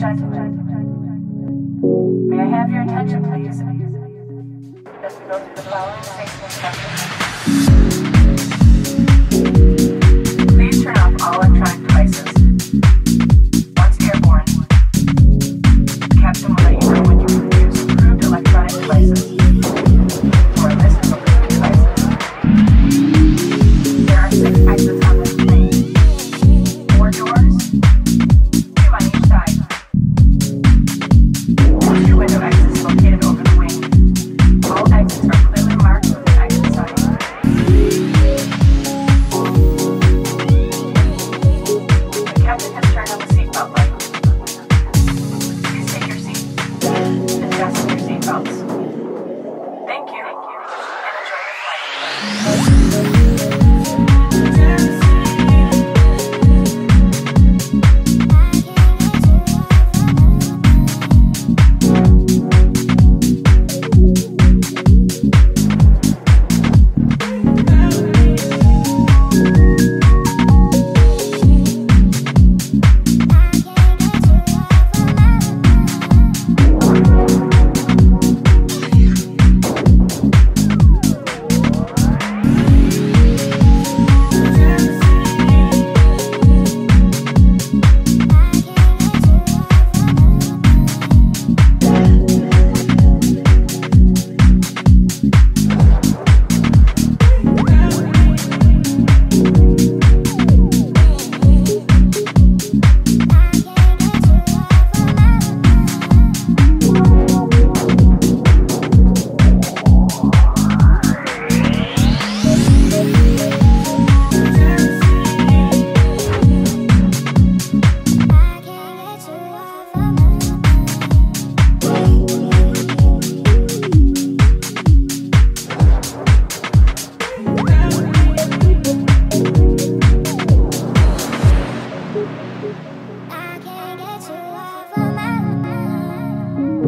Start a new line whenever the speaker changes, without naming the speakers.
gentlemen, may I have your attention, please, as we go through the following safety instructions.
I can't get you off of my mind.